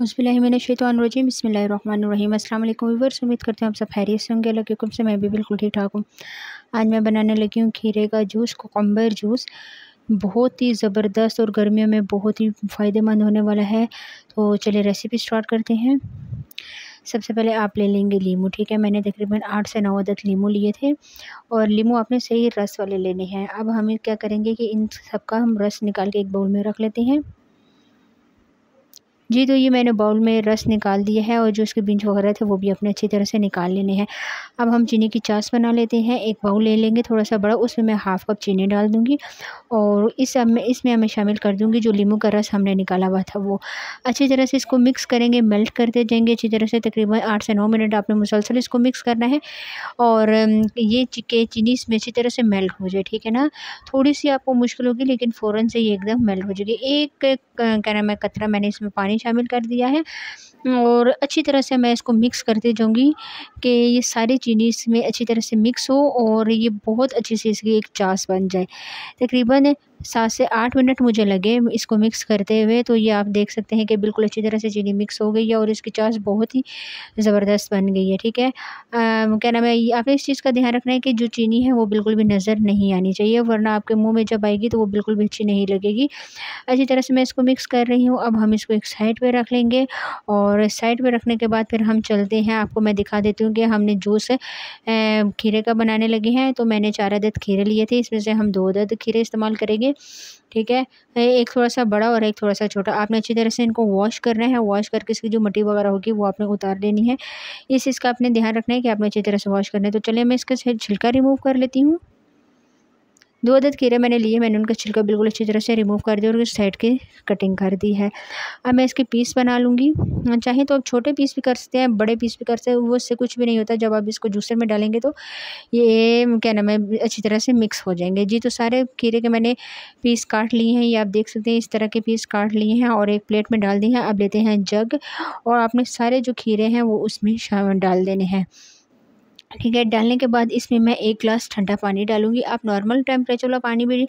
बसमीम बसमीम वीवर्स उम्मीद करते हैं आप सब खैरियत से होंगे। हुक्म से मैं भी बिल्कुल ठीक ठाक हूँ। आज मैं बनाने लगी हूँ खीरे का जूस, कोकम्बर जूस। बहुत ही ज़बरदस्त और गर्मियों में बहुत ही फ़ायदेमंद होने वाला है। तो चलिए रेसिपी स्टार्ट करते हैं। सबसे पहले आप ले लेंगे लीमू, ठीक है? मैंने तकरीबन आठ से नौ अदद लीमू लिए थे और लीमू आपने सही रस वाले लेने हैं। अब हम क्या करेंगे कि इन सबका हम रस निकाल के एक बाउल में रख लेते हैं। जी तो ये मैंने बाउल में रस निकाल दिया है और जो उसके बिंज वगैरह थे वो भी अपने अच्छी तरह से निकाल लेने हैं। अब हम चीनी की चाश बना लेते हैं, एक बाउल ले लेंगे थोड़ा सा बड़ा, उसमें मैं हाफ़ कप चीनी डाल दूँगी और इस अब मैं, इसमें मैं शामिल कर दूँगी जो लीमू का रस हमने निकाला हुआ था वो। अच्छी तरह से इसको मिक्स करेंगे मेल्ट करते जाएँगे अच्छी तरह से तकरीबन आठ से नौ मिनट आपने मुसलसल इसको मिक्स करना है और ये चिके चीनी इसमें अच्छी तरह से मेल्ट हो जाए, ठीक है ना? थोड़ी सी आपको मुश्किल होगी लेकिन फ़ौरन से ये एकदम मेल्ट हो जाएगी। एक क्या नाम है, कतरा मैंने इसमें पानी शामिल कर दिया है। और अच्छी तरह से मैं इसको मिक्स करते जाऊँगी कि ये सारी चीनी इसमें अच्छी तरह से मिक्स हो और ये बहुत अच्छी से इसकी एक चास बन जाए। तकरीबन सात से आठ मिनट मुझे लगे इसको मिक्स करते हुए तो ये आप देख सकते हैं कि बिल्कुल अच्छी तरह से चीनी मिक्स हो गई है और इसकी चाश बहुत ही ज़बरदस्त बन गई है, ठीक है? क्या नाम है आपने इस चीज़ का ध्यान रखना है कि जो चीनी है वो बिल्कुल भी नज़र नहीं आनी चाहिए, वरना आपके मुँह में जब आएगी तो वो बिल्कुल भी अच्छी नहीं लगेगी। अच्छी तरह से मैं इसको मिक्स कर रही हूँ, अब हम इसको एक साइड पर रख लेंगे और साइड पर रखने के बाद फिर हम चलते हैं। आपको मैं दिखा देती हूँ कि हमने जूस खीरे का बनाने लगे हैं तो मैंने चार अदद खीरे लिए थे, इसमें से हम दो अदद खीरे इस्तेमाल करेंगे। ठीक है? एक थोड़ा सा बड़ा और एक थोड़ा सा छोटा। आपने अच्छी तरह से इनको वॉश करना है। वॉश करके इसकी जो मट्टी वगैरह होगी, वो आपने उतार लेनी है। इस, इसका आपने ध्यान रखना है कि आपने अच्छी तरह से वॉश करना है। तो चलिए मैं इसका छिलका रिमूव कर लेती हूँ। दो अदद खीरे मैंने लिए मैंने उनका छिलका बिल्कुल अच्छी तरह से रिमूव कर दिया और साइड की कटिंग कर दी है। अब मैं इसके पीस बना लूँगी। चाहे तो आप छोटे पीस भी कर सकते हैं, बड़े पीस भी कर सकते हैं, वो उससे कुछ भी नहीं होता। जब आप इसको जूसर में डालेंगे तो ये, क्या नाम है, अच्छी तरह से मिक्स हो जाएँगे। जी तो सारे खीरे के मैंने पीस काट लिए हैं। ये आप देख सकते हैं, इस तरह के पीस काट लिए हैं और एक प्लेट में डाल दिए हैं। अब लेते हैं जग और आपने सारे जो खीरे हैं, वो उसमें डाल देने हैं। ठीक है, डालने के बाद इसमें मैं एक ग्लास ठंडा पानी डालूँगी। आप नॉर्मल टेम्परेचर वाला पानी भी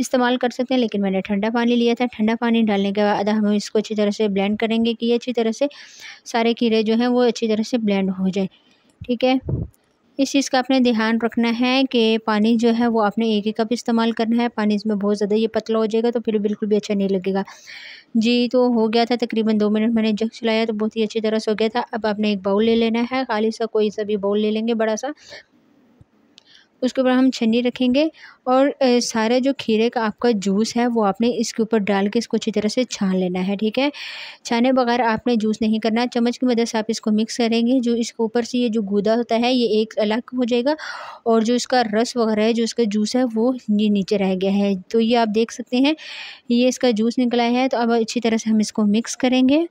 इस्तेमाल कर सकते हैं, लेकिन मैंने ठंडा पानी लिया था। ठंडा पानी डालने के बाद हम इसको अच्छी तरह से ब्लेंड करेंगे कि अच्छी तरह से सारे कीड़े जो हैं वो अच्छी तरह से ब्लेंड हो जाए। ठीक है? इस चीज़ का आपने ध्यान रखना है कि पानी जो है वो आपने एक ही कप इस्तेमाल करना है। पानी इसमें बहुत ज़्यादा ये पतला हो जाएगा तो फिर बिल्कुल भी अच्छा नहीं लगेगा। जी तो हो गया था तकरीबन दो मिनट मैंने जग चलाया तो बहुत ही अच्छी तरह से हो गया था। अब आपने एक बाउल ले लेना है। खाली सा कोई सा भी बाउल ले लेंगे बड़ा सा। उसके ऊपर हम छन्नी रखेंगे और सारे जो खीरे का आपका जूस है वो आपने इसके ऊपर डाल के इसको अच्छी तरह से छान लेना है, ठीक है? छाने बगैर आपने जूस नहीं करना, चम्मच की मदद से आप इसको मिक्स करेंगे, जो इसके ऊपर से ये जो गूदा होता है ये एक अलग हो जाएगा और जो इसका रस वगैरह है, जो इसका जूस है वो ये नीचे रह गया है। तो ये आप देख सकते हैं, ये इसका जूस निकला है तो अब अच्छी तरह से हम इसको मिक्स करेंगे।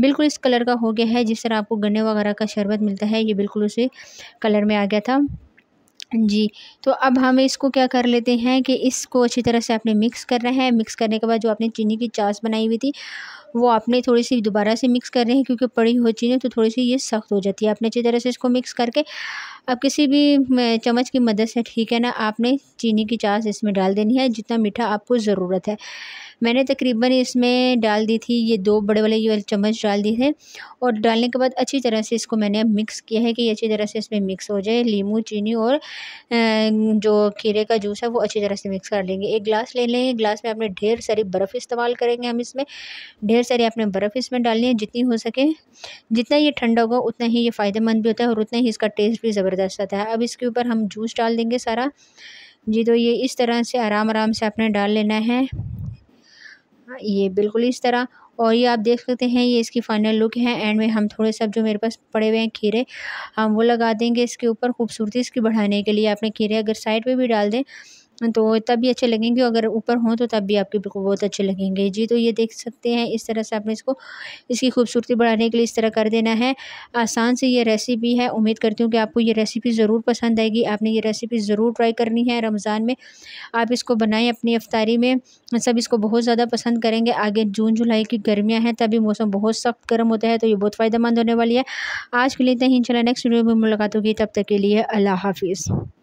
बिल्कुल इस कलर का हो गया है, जिस तरह आपको गन्ने वगैरह का शरबत मिलता है, ये बिल्कुल उसी कलर में आ गया था। जी, तो अब हम इसको क्या कर लेते हैं कि इसको अच्छी तरह से आपने मिक्स कर रहे हैं। मिक्स करने के बाद जो आपने चीनी की चास बनाई हुई थी वो आपने थोड़ी-सी दोबारा से मिक्स कर रहे हैं क्योंकि पड़ी हुई चीज़ें तो थोड़ी-सी ये सख्त हो जाती है। आपने अच्छी तरह से इसको मिक्स करके, अब किसी भी चम्मच की मदद से, ठीक है ना, आपने चीनी की चाश इसमें डाल देनी है, जितना मीठा आपको ज़रूरत है। मैंने तकरीबन इसमें डाल दी थी, ये दो बड़े वाले ये चम्मच डाल दिए थे, और डालने के बाद अच्छी तरह से इसको मैंने मिक्स किया है कि ये अच्छी तरह से इसमें मिक्स हो जाए, लीमू, चीनी और जो खीरे का जूस है, वो अच्छी तरह से मिक्स कर लेंगे। एक गिलास ले लेंगे गिलास में आपने ढेर सारी बर्फ़ इस्तेमाल करेंगे हम इसमें, ढेर सारी आपने बर्फ़ इसमें डालनी है, जितनी हो सके। जितना ये ठंडा होगा, उतना ही ये फ़ायदेमंद भी होता है और उतना ही इसका टेस्ट भी ज़बरदस्त आता है। अब इसके ऊपर हम जूस डाल देंगे सारा। जी तो ये इस तरह से आराम आराम से आपने डाल लेना है। ये बिल्कुल इस तरह। और ये आप देख सकते हैं, ये इसकी फ़ाइनल लुक है। एंड में हम थोड़े सब जो मेरे पास पड़े हुए हैं खीरे, हम वो लगा देंगे इसके ऊपर खूबसूरती इसकी बढ़ाने के लिए। आपने खीरे अगर साइड पे भी डाल दें तो तब भी अच्छे लगेंगे, अगर ऊपर हों तो तब भी आपके बिल्कुल बहुत अच्छे लगेंगे। जी तो ये देख सकते हैं, इस तरह से आपने इसको, इसकी खूबसूरती बढ़ाने के लिए इस तरह कर देना है। आसान से ये रेसिपी है, उम्मीद करती हूँ कि आपको ये रेसिपी ज़रूर पसंद आएगी। आपने ये रेसिपी ज़रूर ट्राई करनी है रमज़ान में। आप इसको बनाएँ अपनी अफ्तारी में, सब इसको बहुत ज़्यादा पसंद करेंगे। आगे जून, जुलाई की गर्मियाँ हैं, तभी मौसम बहुत सख्त गर्म होता है तो ये बहुत फ़ायदेमंद होने वाली है। आज के लिए इतना ही नेक्स्ट वीडियो में मुलाकात होगी, तब तक के लिए अल्लाह हाफिज़।